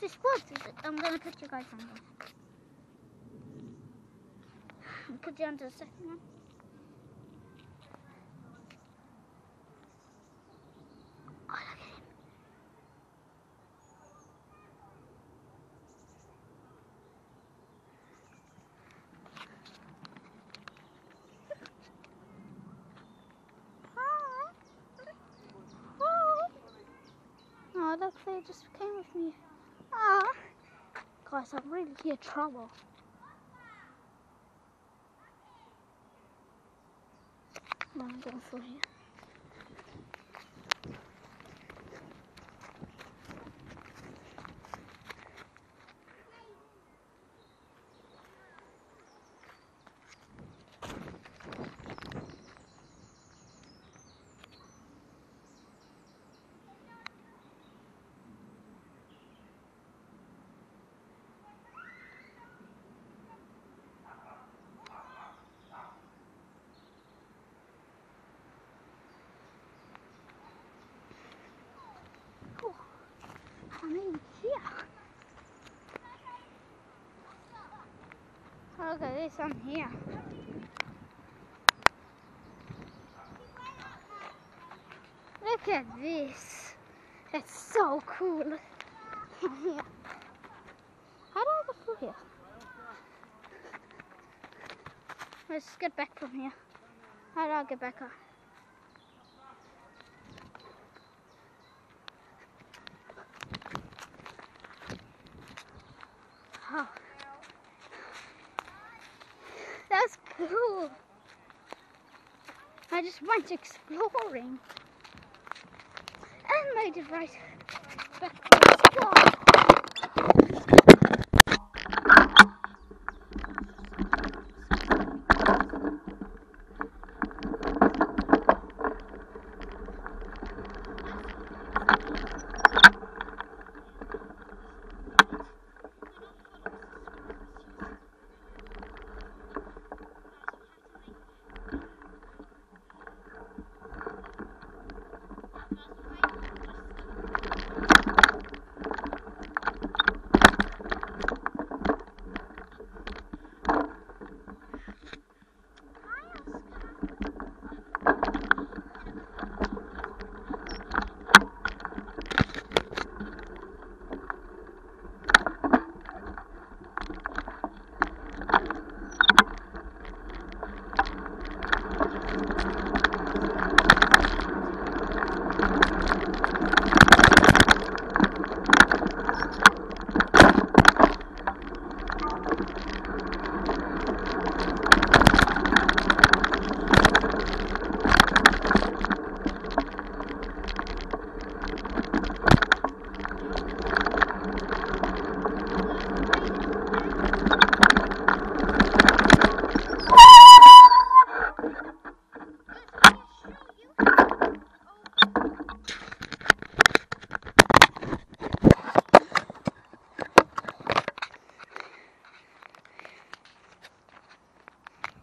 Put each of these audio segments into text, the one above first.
this good. I'm gonna put you guys on this. Put you onto the second one. Oh, look. Oh, they just came with me. Ah. Guys, I'm really in trouble. I'm going here. Oh, I'm in here. Look at this, I'm here. Look at this. It's so cool. How do I get through here? Let's get back from here. How do I get back up? Oh. That's cool. I just went exploring. And made it right back to the sky.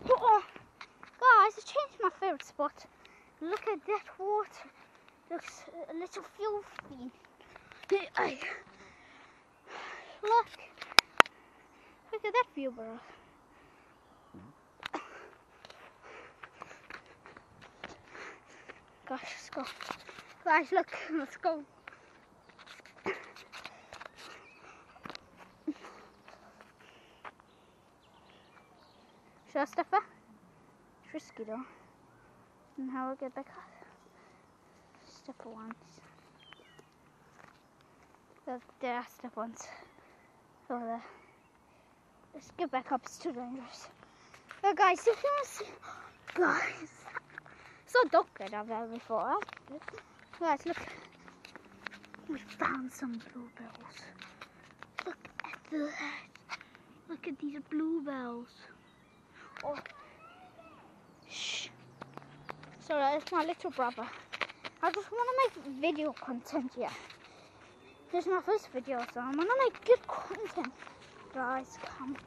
Oh, guys, I changed my favourite spot. Look at that water. Looks a little filthy. Yeah, I- Look. Look at that view, bro. Gosh, let's go. Guys, look, let's go. Should I step back? Uh, it's risky though. And how I get back up? Step once. Look, there, step once. Over there. Let's get back up, it's too dangerous. But guys, if you want to see, guys, so dark that I've ever before. Guys, look, we found some bluebells. Look at that. Look at these bluebells. Oh, shh. Sorry, it's my little brother. I just want to make video content, yeah. This is my first video, so I'm going to make good content. Guys, come.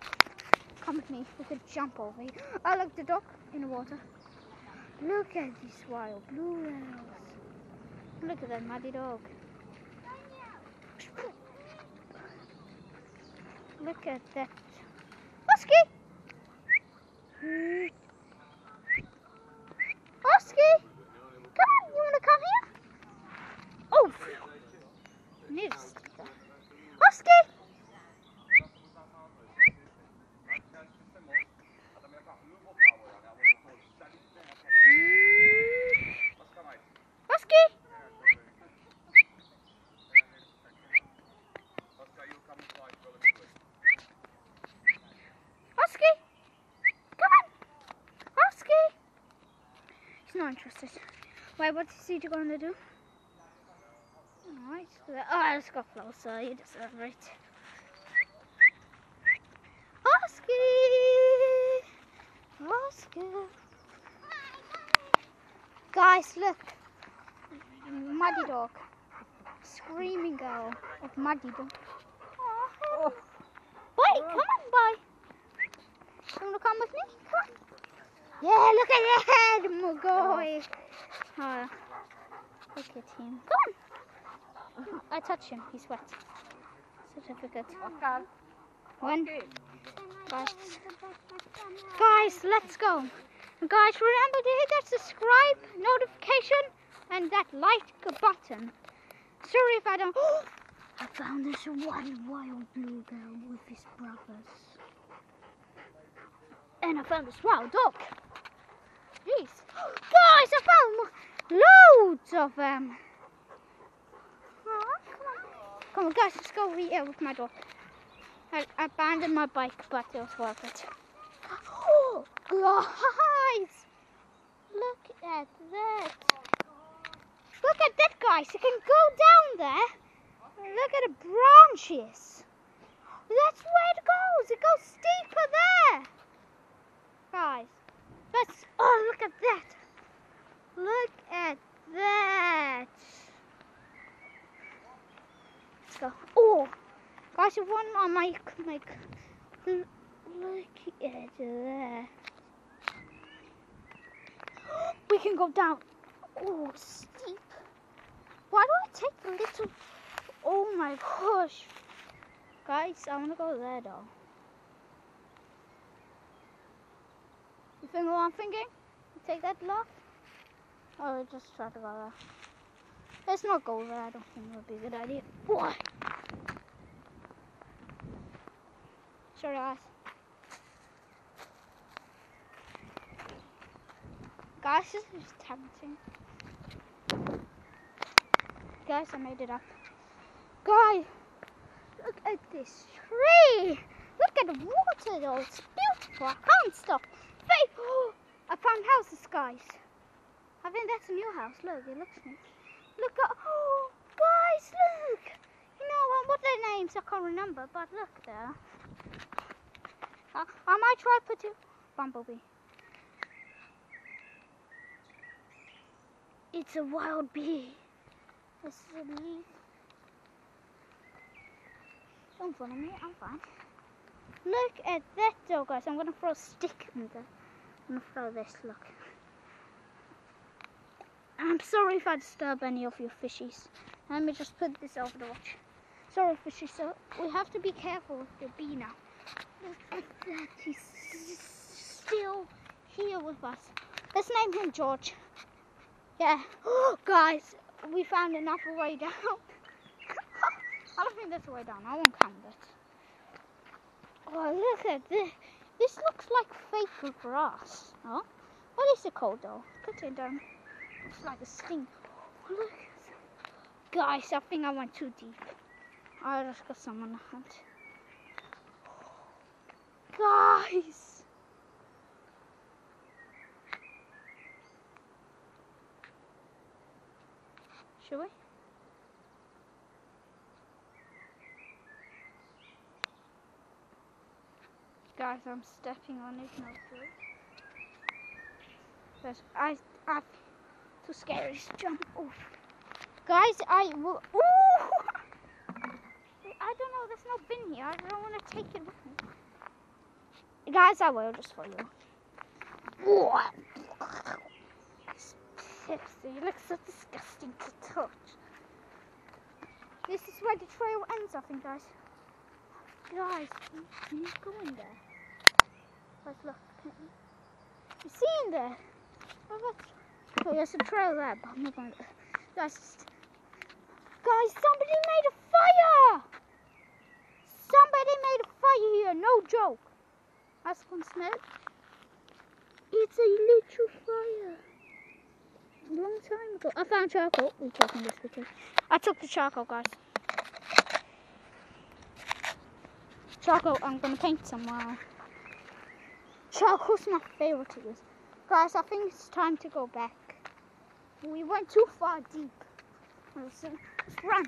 Come with me. We could jump over here. I like the dog in the water. Look at these wild blue whales. Look at that muddy dog. Look at that. Husky! Husky! Come on, you wanna come here? Oh! Need to stop that. Husky! Husky! Husky! Come on! Husky! He's not interested. Wait, what's he going to do? Alright. Oh, let's go closer. You deserve it. Husky! Husky! Guys, look. Muddy dog. Screaming girl of muddy dog. Oh, Wait, come on, boy. You wanna come with me? Come on. Yeah, look at that, my boy. Oh, look at him. Come on. I touched him. He's wet. Certificate. One. Guys. Guys, let's go. Guys, remember to hit that subscribe notification and that like button. Sorry if I don't. I found this one wild blue girl with his brothers. And I found this wild dog. Jeez. Guys, I found loads of them. Aw, come on. Come on, guys, let's go over here with my dog. I I abandoned my bike, but it was worth it. Oh, guys! Look at that. Look at that, guys. You can go down there. Look at the branches. That's where it goes. It goes steeper there. Guys, that's. Oh, look at that. Look at that. Let's go. Oh, guys, if one I might make. Look at that. We can go down. Oh, steep. Why do I take the little? Oh my gosh, guys, I want to go there though. You think what I'm thinking? Take that left? Or just try to go there? Let's not go there. I don't think it would be a good idea. What? Sorry, guys. Guys, this is tempting. Guys, I made it up. Guys, look at this tree. Look at the water though. It's beautiful. I can't stop. Wait, I found houses, guys. I think that's a new house. Look, it looks nice. Look at, oh, guys, look. You know what, what their names? I can't remember, but look there. I, I might try put it bumblebee. It's a wild bee. It's a leaf. Don't follow me, I'm fine. Look at that dog, guys. I'm gonna throw a stick in there. I'm gonna throw this, look. I'm sorry if I disturb any of your fishies. Let me just put this over the watch. Sorry, fishies. So we have to be careful with the bee now. Look at that. He's still here with us. Let's name him George. Yeah. Oh, Guys, we found another way down. I don't think there's a way down. I won't count it. Oh, look at this. This looks like fake grass. Oh, what is it called though? Put it down. It's like a sting. Oh, look. Guys, I think I went too deep. I just got someone to hunt. Guys. Should we? Guys, I'm stepping on it, not good. I, I, Too scary to jump off. Guys, I will. Ooh! I don't know. There's no bin here. I don't want to take it with me. Guys, I will just for you. Pepsi, you look so disgusting to touch. This is where the trail ends, I think, guys. Guys, can, can you go in there? Guys, look. You, see in there? Oh. Oh, there's a trail there, but I'm not going to. Guys, guys, somebody made a fire! Somebody made a fire here, no joke. That's one smell. It's a little fire. A long time ago. I found charcoal. We're talking this. I took the charcoal, guys. Charcoal, I'm gonna paint somewhere. Charcoal's my favorite to use. Guys, I think it's time to go back. We went too far deep. Let's, run.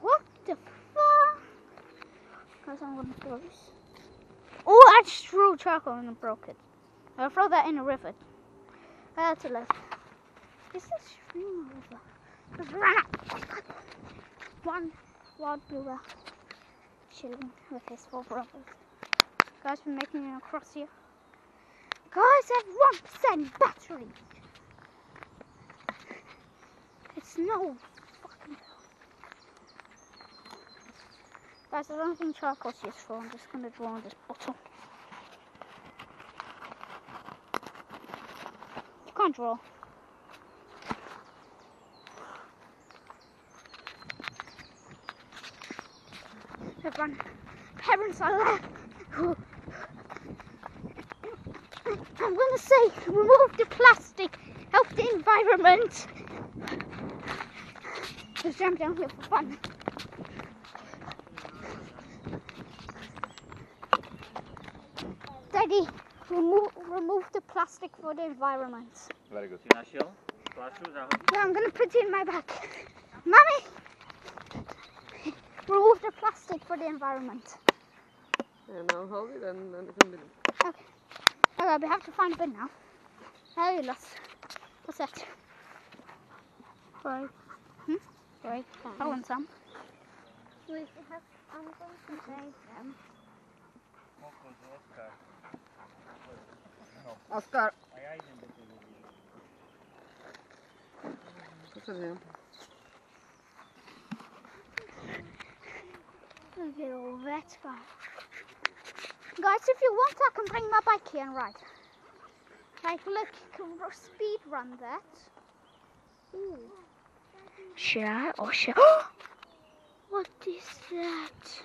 What the fuck? Guys, I'm gonna throw this. Oh, I just threw charcoal and broke it. I'll throw that in a river. Had to like. Is this stream river? One wild bluer chilling with his four brothers. Guys, we're making it across here. Guys, I have 1% battery. It's no fucking. Guys, I don't think charcoal's useful. I'm just gonna draw on this bottle. You can't draw. Everyone, parents are there. I'm gonna say remove the plastic, help the environment. Let's jump down here for fun. Daddy, remove remove the plastic for the environment. Very good. Flašu za Yeah, I'm gonna put it in my bag. Mommy, remove the plastic for the environment. And I'll hold it and then it's in the Okay, we have to find a bin now. Hey, lost. What's that? Right. Hmm? Right. I want some. We have, I'm going to save them. Oskar. A ja A little wet guy. Guys, if you want, I can bring my bike here and ride. Like, look, you can speed run that. Ooh. Should I or should What is that?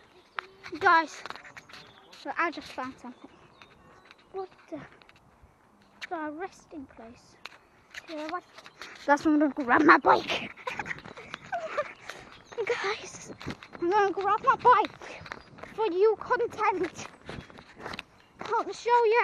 Guys, so I just found something. What the? It's a resting place. Yeah, what? That's when I'm gonna grab my bike. Guys, I'm gonna grab my bike for you content. I'll show you